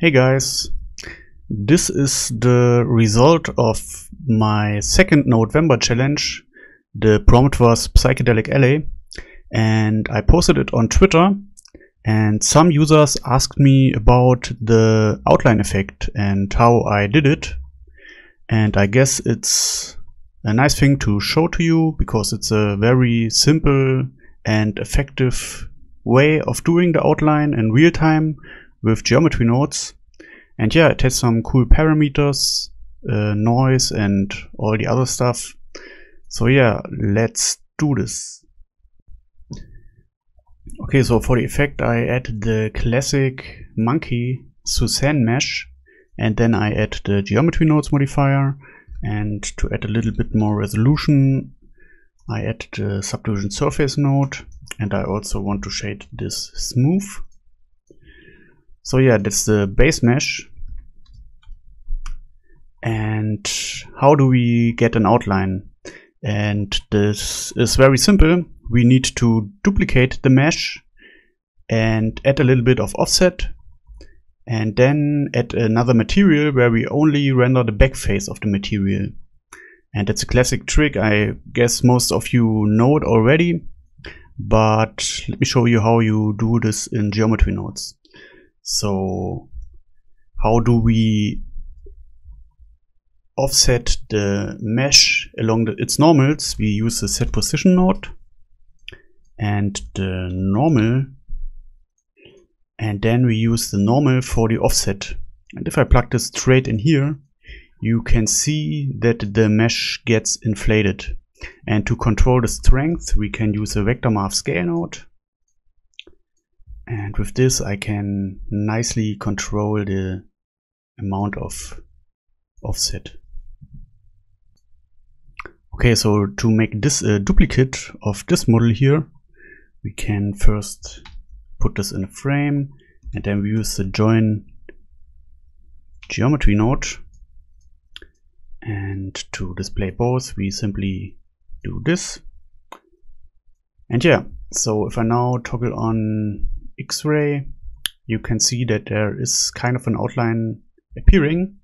Hey guys, this is the result of my second November challenge. The prompt was Psychedelic LA and I posted it on Twitter and some users asked me about the outline effect and how I did it. And I guess it's a nice thing to show to you because it's a very simple and effective way of doing the outline in real time with geometry nodes. And yeah, it has some cool parameters, uh, noise and all the other stuff. So yeah, let's do this. Okay, so for the effect I add the classic monkey Suzanne mesh and then I add the geometry nodes modifier and to add a little bit more resolution I add the subdivision surface node and I also want to shade this smooth so yeah, that's the base mesh. And how do we get an outline? And this is very simple. We need to duplicate the mesh and add a little bit of offset and then add another material where we only render the back face of the material. And that's a classic trick. I guess most of you know it already, but let me show you how you do this in geometry nodes. So how do we offset the mesh along the, its normals? We use the set position node and the normal and then we use the normal for the offset. And if I plug this straight in here, you can see that the mesh gets inflated. And to control the strength, we can use a vector math scale node and with this I can nicely control the amount of offset. Okay, so to make this a duplicate of this model here, we can first put this in a frame and then we use the join geometry node and to display both we simply do this and yeah so if I now toggle on X-ray, you can see that there is kind of an outline appearing.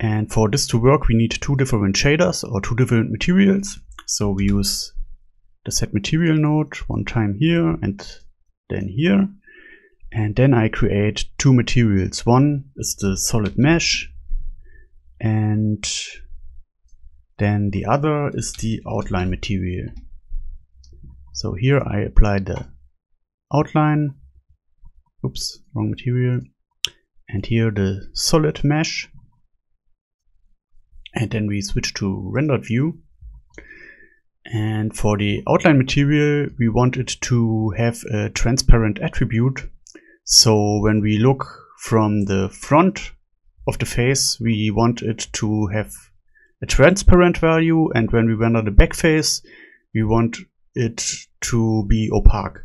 And for this to work, we need two different shaders or two different materials. So we use the set material node one time here and then here. And then I create two materials. One is the solid mesh and then the other is the outline material. So here I apply the outline oops wrong material. And here the solid mesh. And then we switch to rendered view. And for the outline material we want it to have a transparent attribute. So when we look from the front of the face we want it to have a transparent value. And when we render the back face we want it to be opaque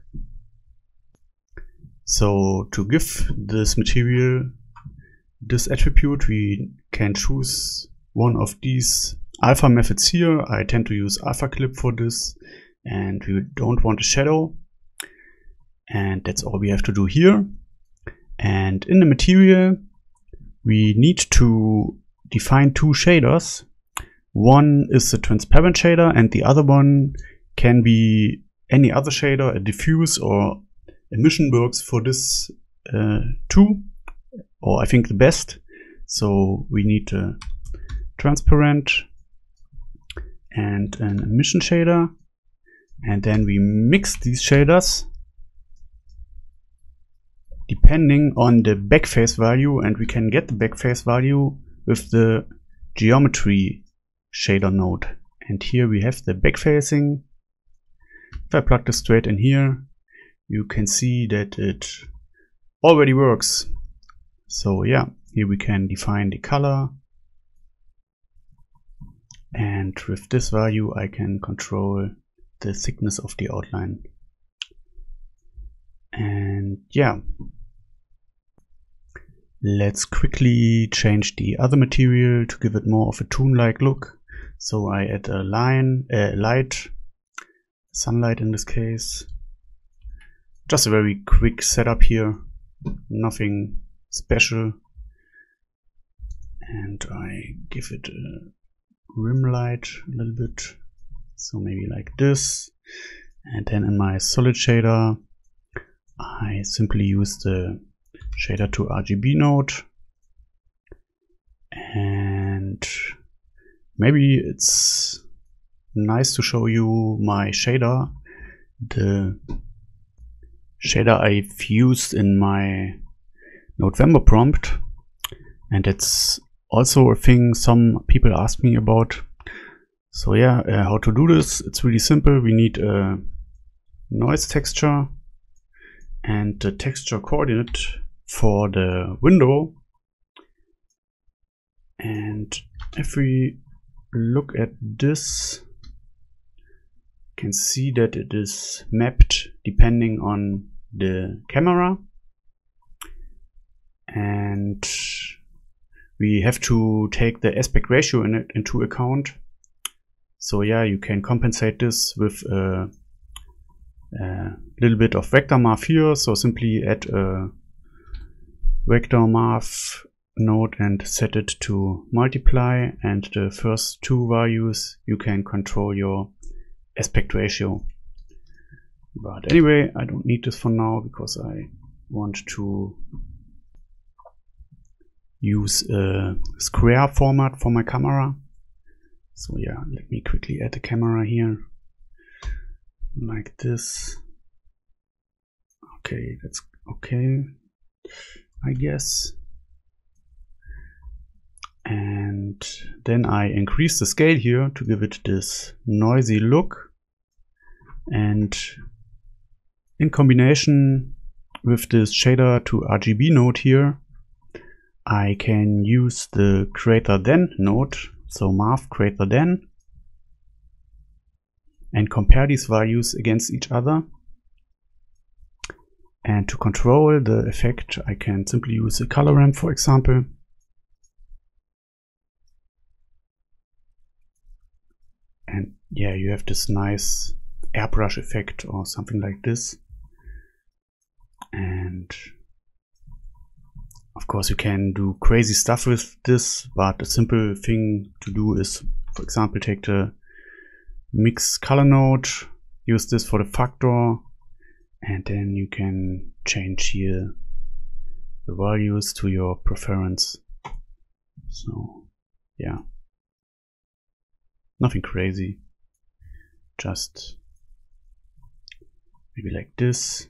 so to give this material this attribute, we can choose one of these alpha methods here. I tend to use alpha clip for this and we don't want a shadow. And that's all we have to do here. And in the material, we need to define two shaders. One is the transparent shader and the other one can be any other shader, a diffuse or emission works for this uh, too, or I think the best. So we need a transparent and an emission shader. And then we mix these shaders depending on the backface value and we can get the backface value with the geometry shader node. And here we have the backfacing. If I plug this straight in here, you can see that it already works. So yeah, here we can define the color. And with this value, I can control the thickness of the outline. And yeah, let's quickly change the other material to give it more of a toon-like look. So I add a line, uh, light, sunlight in this case, just a very quick setup here. Nothing special. And I give it a rim light a little bit. So maybe like this. And then in my solid shader I simply use the shader to RGB node. And maybe it's nice to show you my shader the shader I've used in my November prompt. And it's also a thing some people ask me about. So yeah uh, how to do this? It's really simple. We need a noise texture and the texture coordinate for the window. And if we look at this you can see that it is mapped depending on the camera. And we have to take the aspect ratio in into account. So yeah you can compensate this with a, a little bit of vector math here. So simply add a vector math node and set it to multiply. And the first two values you can control your aspect ratio but anyway I don't need this for now because I want to use a square format for my camera. So yeah, let me quickly add a camera here like this. Okay, that's okay, I guess. And then I increase the scale here to give it this noisy look. And in combination with this shader to RGB node here, I can use the greater than node, so math greater than, and compare these values against each other. And to control the effect, I can simply use a color ramp, for example. And yeah, you have this nice airbrush effect or something like this. And of course, you can do crazy stuff with this, but a simple thing to do is, for example, take the mix color node, use this for the factor, and then you can change here the values to your preference. So, yeah. Nothing crazy. Just maybe like this.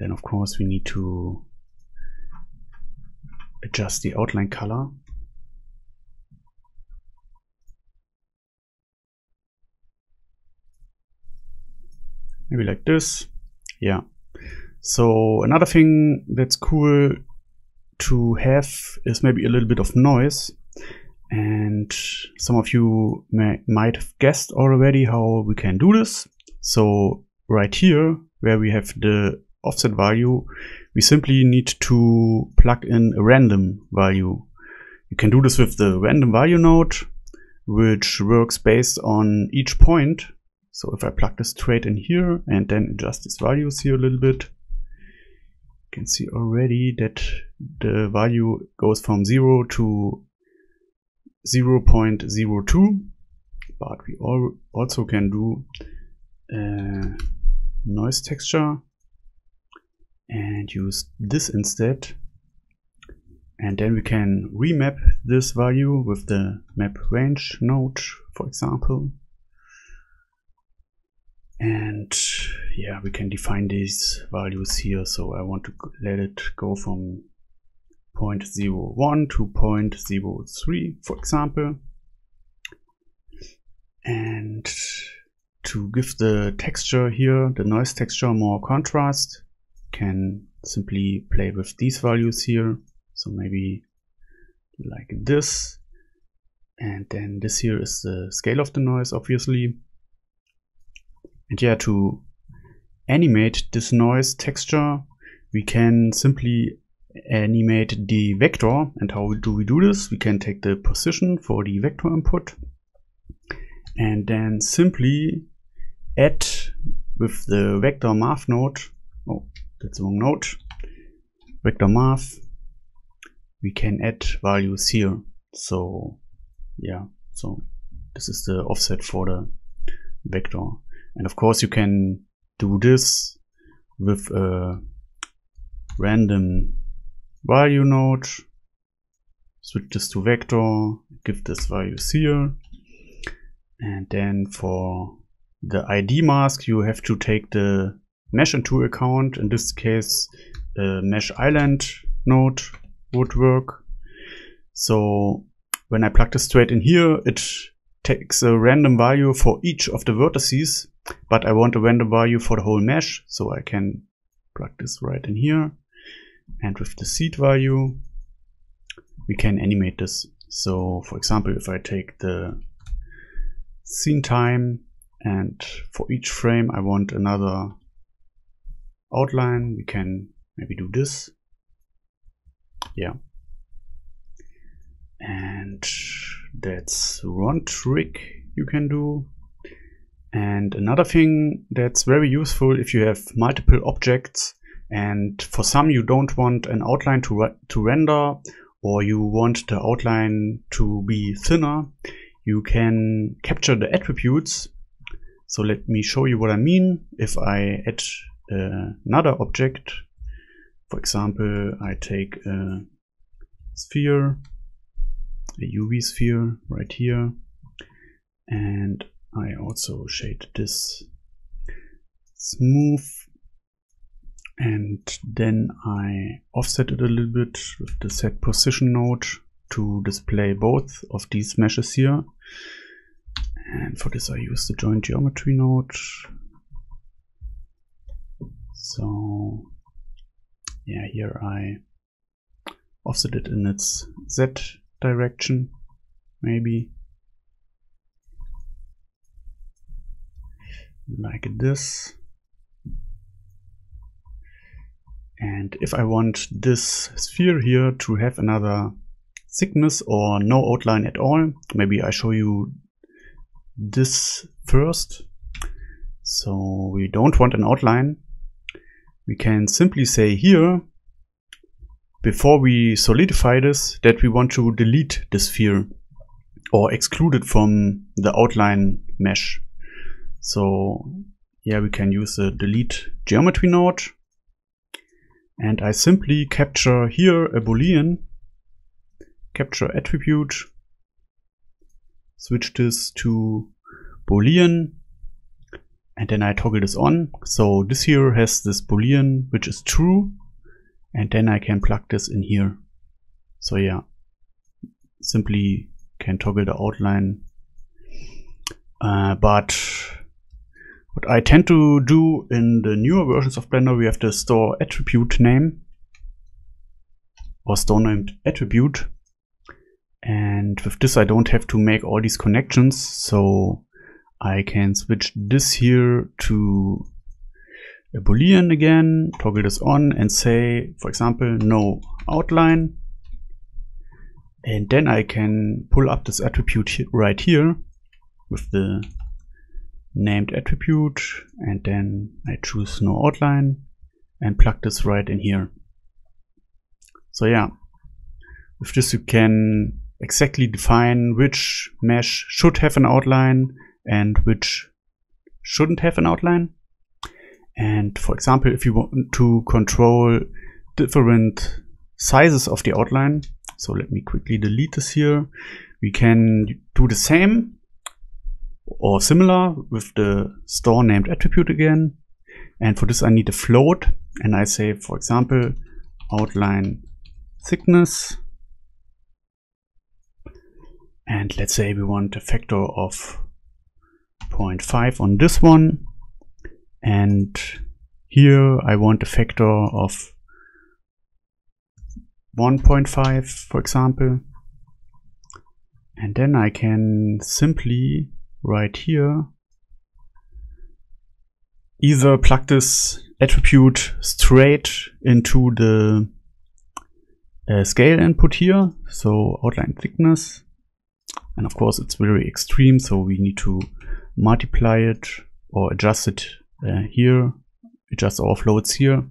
Then, of course, we need to adjust the outline color. Maybe like this. Yeah. So another thing that's cool to have is maybe a little bit of noise. And some of you may, might have guessed already how we can do this. So right here, where we have the offset value, we simply need to plug in a random value. You can do this with the random value node, which works based on each point. So if I plug this straight in here and then adjust these values here a little bit, you can see already that the value goes from 0 to 0 0.02 but we also can do uh, noise texture and use this instead. And then we can remap this value with the map range node for example. And yeah we can define these values here. So I want to let it go from 0.01 to 0.03 for example. And to give the texture here the noise texture more contrast can simply play with these values here. So maybe like this. And then this here is the scale of the noise, obviously. And yeah, to animate this noise texture, we can simply animate the vector. And how do we do this? We can take the position for the vector input and then simply add with the vector math node. Oh, that's the wrong node. Vector math. we can add values here. So yeah, so this is the offset for the vector. And of course you can do this with a random value node, switch this to vector, give this values here. And then for the ID mask, you have to take the mesh into account. In this case, a mesh island node would work. So when I plug this straight in here, it takes a random value for each of the vertices, but I want a random value for the whole mesh. So I can plug this right in here. And with the seed value, we can animate this. So for example, if I take the scene time and for each frame I want another outline, we can maybe do this. Yeah. And that's one trick you can do. And another thing that's very useful if you have multiple objects and for some you don't want an outline to, to render or you want the outline to be thinner, you can capture the attributes. So let me show you what I mean. If I add uh, another object, for example, I take a sphere, a UV sphere right here, and I also shade this smooth and then I offset it a little bit with the set position node to display both of these meshes here. And for this I use the join geometry node. So yeah, here I offset it in its Z direction, maybe. Like this. And if I want this sphere here to have another thickness or no outline at all, maybe I show you this first. So we don't want an outline. We can simply say here, before we solidify this, that we want to delete the sphere or exclude it from the outline mesh. So yeah, we can use the delete geometry node and I simply capture here a boolean, capture attribute, switch this to boolean, and then I toggle this on. So this here has this boolean which is true, and then I can plug this in here. So yeah, simply can toggle the outline. Uh, but what I tend to do in the newer versions of Blender, we have the store attribute name or store named attribute. And with this, I don't have to make all these connections. So I can switch this here to a boolean again, toggle this on and say, for example, no outline. And then I can pull up this attribute right here with the named attribute and then I choose no outline and plug this right in here. So yeah, with this you can exactly define which mesh should have an outline and which shouldn't have an outline. And for example, if you want to control different sizes of the outline, so let me quickly delete this here, we can do the same or similar with the store named attribute again. And for this I need a float and I say, for example, outline thickness. And let's say we want a factor of 0.5 on this one. And here I want a factor of 1.5, for example. And then I can simply right here either plug this attribute straight into the uh, scale input here, so outline thickness. And of course it's very extreme, so we need to multiply it or adjust it uh, here, adjust our floats here.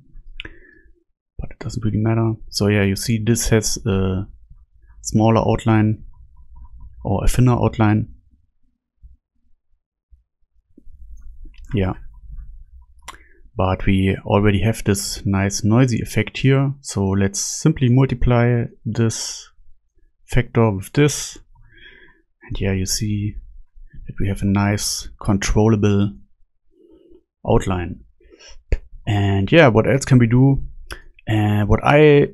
But it doesn't really matter. So yeah, you see this has a smaller outline or a thinner outline. Yeah. But we already have this nice noisy effect here. So let's simply multiply this factor with this. And yeah, you see that we have a nice controllable outline. And yeah, what else can we do? And uh, what I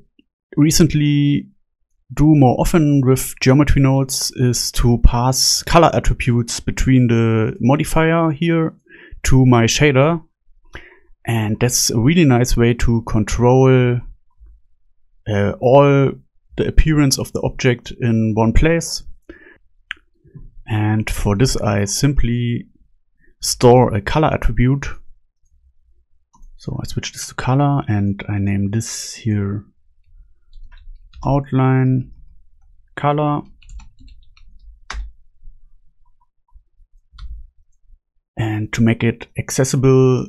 recently do more often with geometry nodes is to pass color attributes between the modifier here to my shader. And that's a really nice way to control uh, all the appearance of the object in one place. And for this, I simply store a color attribute. So I switch this to color and I name this here outline color. And to make it accessible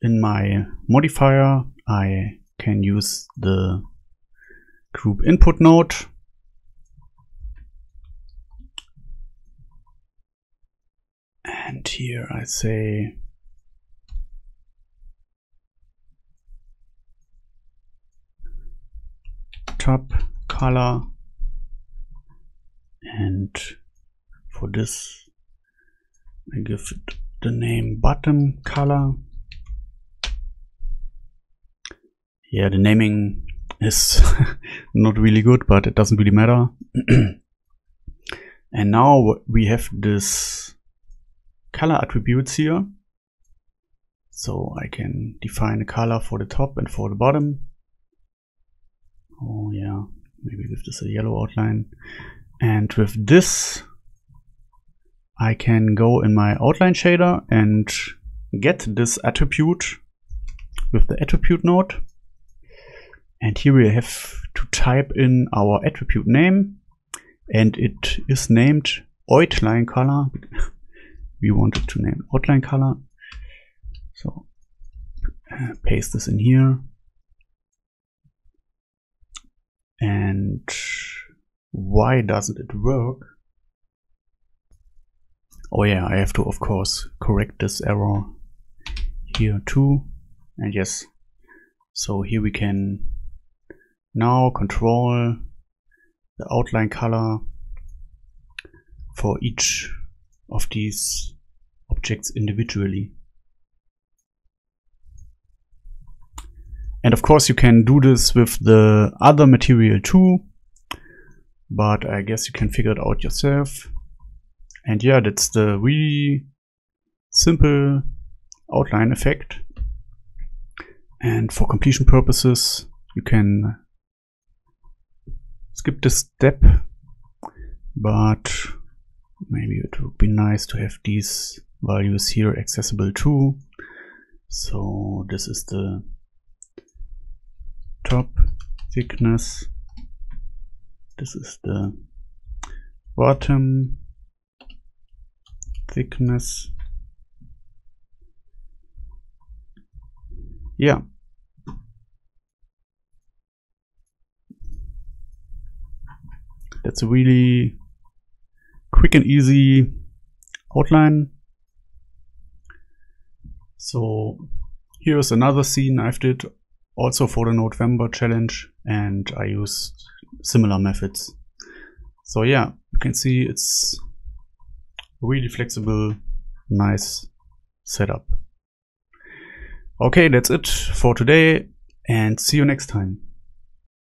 in my modifier, I can use the group input node and here I say top color. And for this I give it the name bottom color. Yeah the naming is not really good but it doesn't really matter. And now we have this color attributes here. So I can define a color for the top and for the bottom. Oh yeah, maybe give this a yellow outline. And with this, I can go in my outline shader and get this attribute with the attribute node. And here we have to type in our attribute name and it is named outline color we wanted to name outline color. So uh, paste this in here. And why doesn't it work? Oh yeah, I have to of course correct this error here too. And yes, so here we can now control the outline color for each of these objects individually. And of course you can do this with the other material too, but I guess you can figure it out yourself. And yeah, that's the really simple outline effect. And for completion purposes, you can skip this step, but maybe it would be nice to have these values here accessible too. So this is the top thickness. This is the bottom thickness. Yeah. That's a really quick and easy outline. So here's another scene I've did also for the November challenge and I used similar methods. So yeah, you can see it's really flexible, nice setup. Okay, that's it for today and see you next time.